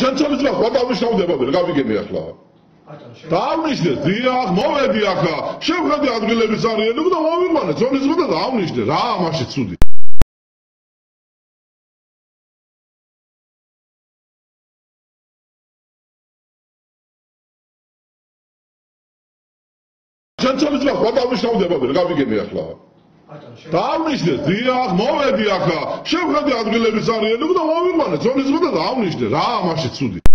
ჩანჩოლის რა გადავიშავდებოდი გავიგენი ახლა? დავნიშნე დიახ მოვედი ახლა. შევხედე ადგილების არიანები და მოვიყვანე ზონის და დავნიშნე რა ამაში ცუდი. ჩანჩოლის რა გადავიშავდებოდი გავიგენი ახლა დავნიშნე დიახ მოვედი ახლა. შევხედე ადგილების არიანები და მოვიყვანე ზონის და დავნიშნე რა ამაში ცუდი